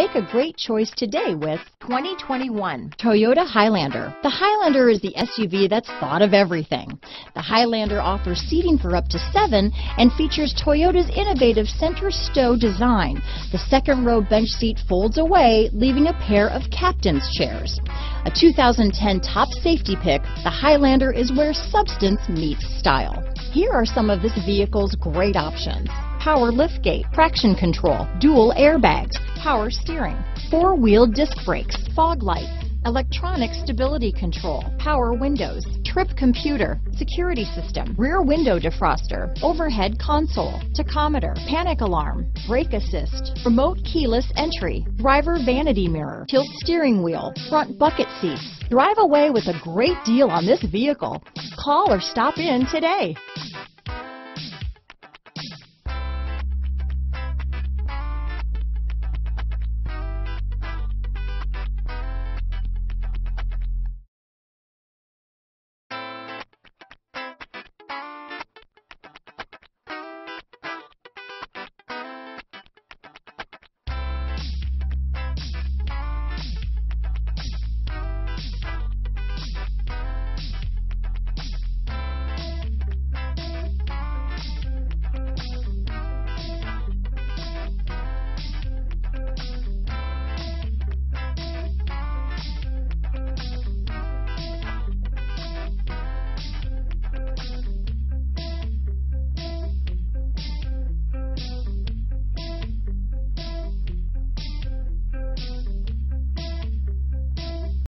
Make a great choice today with 2021 Toyota Highlander. The Highlander is the SUV that's thought of everything. The Highlander offers seating for up to seven and features Toyota's innovative center stow design. The second row bench seat folds away, leaving a pair of captain's chairs. A 2010 top safety pick, the Highlander is where substance meets style. Here are some of this vehicle's great options. Power liftgate, traction control, dual airbags, power steering, four-wheel disc brakes, fog lights, electronic stability control, power windows, trip computer, security system, rear window defroster, overhead console, tachometer, panic alarm, brake assist, remote keyless entry, driver vanity mirror, tilt steering wheel, front bucket seats. Drive away with a great deal on this vehicle. Call or stop in today.